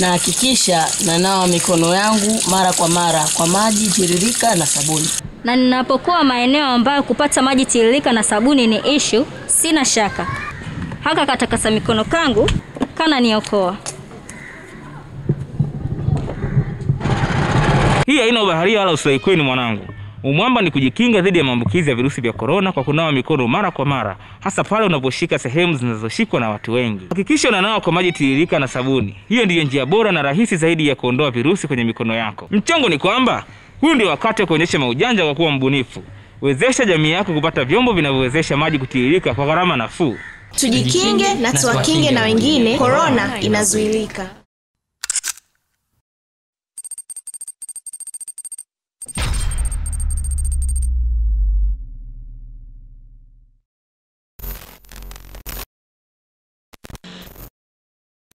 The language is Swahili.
Nahakikisha nanawa mikono yangu mara kwa mara kwa maji tiririka na sabuni. Na ninapokuwa maeneo ambayo kupata maji tiririka na sabuni ni ishu, sina shaka haka katakasa mikono kangu kana niokoa. Hii haina ubaharia wala usiwahi mwanangu. Umwamba ni kujikinga dhidi ya maambukizi ya virusi vya korona kwa kunawa mikono mara kwa mara, hasa pale unaposhika sehemu zinazoshikwa na watu wengi. Hakikisha unanawa kwa maji tiririka na sabuni. Hiyo ndiyo njia bora na rahisi zaidi ya kuondoa virusi kwenye mikono yako. Mchango ni kwamba huu ndio wakati wa kuonyesha maujanja kwa kuwa mbunifu. Wezesha jamii yako kupata vyombo vinavyowezesha maji kutiririka kwa gharama nafuu. Tujikinge na tuwakinge na wengine, korona inazuilika.